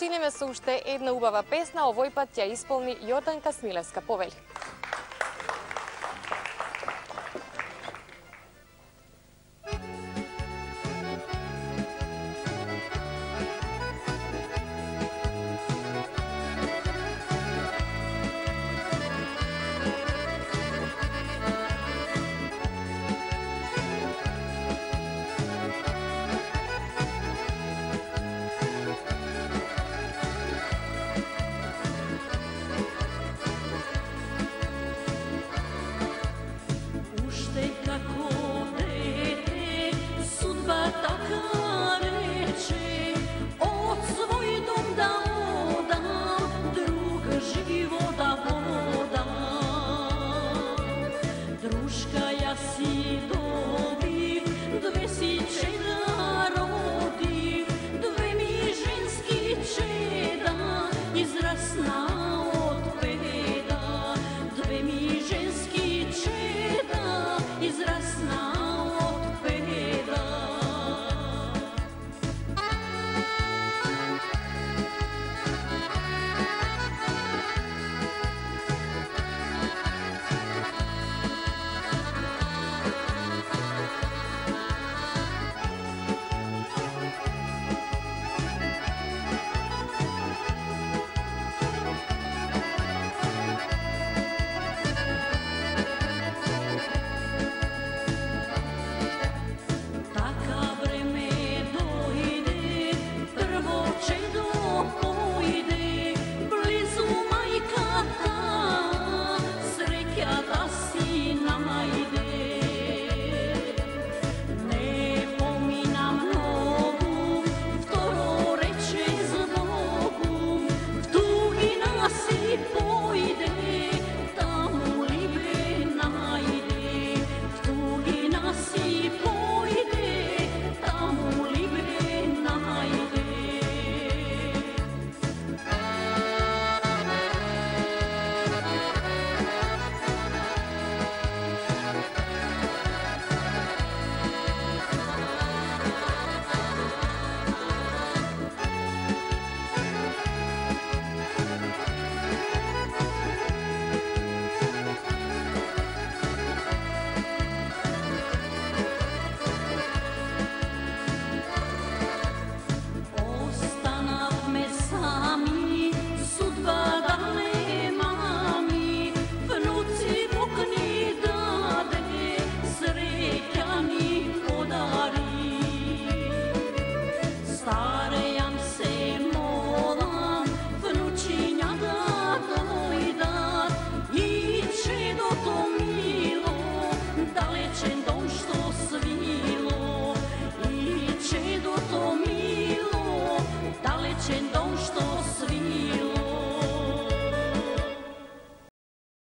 Чинеме со уште една убава песна, овој пат ја исполни Јорданка Смилевска повели. watching.